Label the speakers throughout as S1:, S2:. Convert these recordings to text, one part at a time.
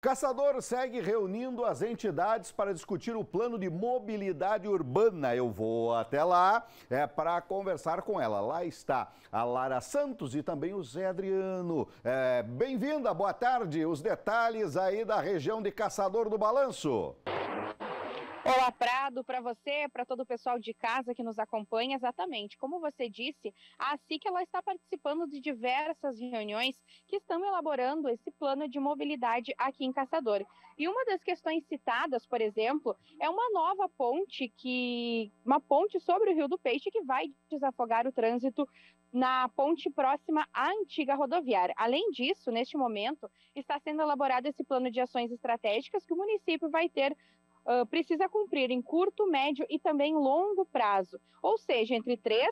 S1: Caçador segue reunindo as entidades para discutir o plano de mobilidade urbana. Eu vou até lá é, para conversar com ela. Lá está a Lara Santos e também o Zé Adriano. É, Bem-vinda, boa tarde. Os detalhes aí da região de Caçador do Balanço.
S2: Olá, Prado, para você, para todo o pessoal de casa que nos acompanha, exatamente. Como você disse, a SIC ela está participando de diversas reuniões que estão elaborando esse plano de mobilidade aqui em Caçador. E uma das questões citadas, por exemplo, é uma nova ponte que uma ponte sobre o Rio do Peixe que vai desafogar o trânsito na ponte próxima à antiga rodoviária. Além disso, neste momento, está sendo elaborado esse plano de ações estratégicas que o município vai ter uh, precisa cumprir em curto, médio e também longo prazo, ou seja, entre 3,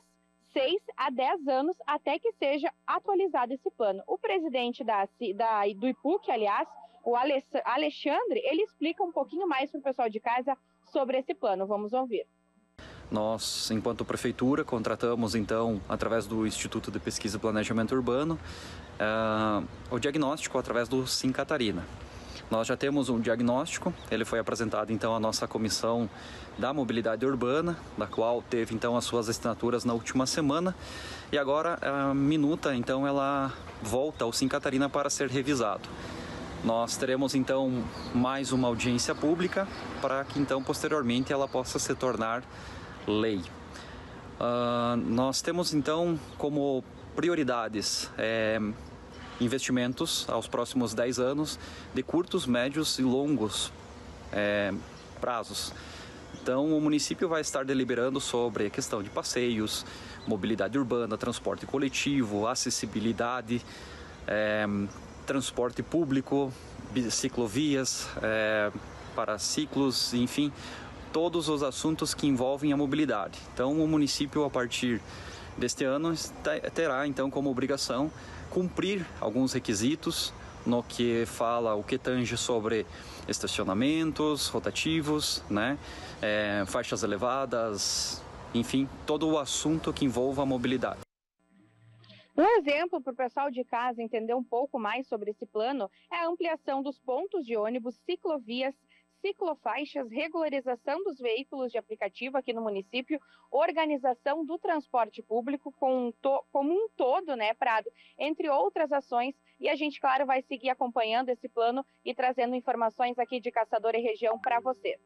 S2: 6 a 10 anos até que seja atualizado esse plano. O presidente da, da, do IPUC, aliás, o Alexandre, ele explica um pouquinho mais para o pessoal de casa sobre esse plano. Vamos ouvir.
S3: Nós, enquanto prefeitura, contratamos então, através do Instituto de Pesquisa e Planejamento Urbano, uh, o diagnóstico através do Sim Catarina. Nós já temos um diagnóstico, ele foi apresentado então à nossa comissão da mobilidade urbana, da qual teve então as suas assinaturas na última semana, e agora a minuta então ela volta ao Sim Catarina para ser revisado. Nós teremos então mais uma audiência pública para que então posteriormente ela possa se tornar lei. Uh, nós temos então como prioridades é, investimentos aos próximos 10 anos de curtos, médios e longos é, prazos. Então, o município vai estar deliberando sobre a questão de passeios, mobilidade urbana, transporte coletivo, acessibilidade, é, transporte público, ciclovias é, para ciclos, enfim, todos os assuntos que envolvem a mobilidade. Então, o município, a partir deste ano, terá então como obrigação cumprir alguns requisitos no que fala o que tange sobre estacionamentos rotativos, né, é, faixas elevadas, enfim, todo o assunto que envolva a mobilidade.
S2: Um exemplo para o pessoal de casa entender um pouco mais sobre esse plano é a ampliação dos pontos de ônibus, ciclovias ciclofaixas, regularização dos veículos de aplicativo aqui no município, organização do transporte público com, como um todo, né, Prado, entre outras ações. E a gente, claro, vai seguir acompanhando esse plano e trazendo informações aqui de Caçador e região para você.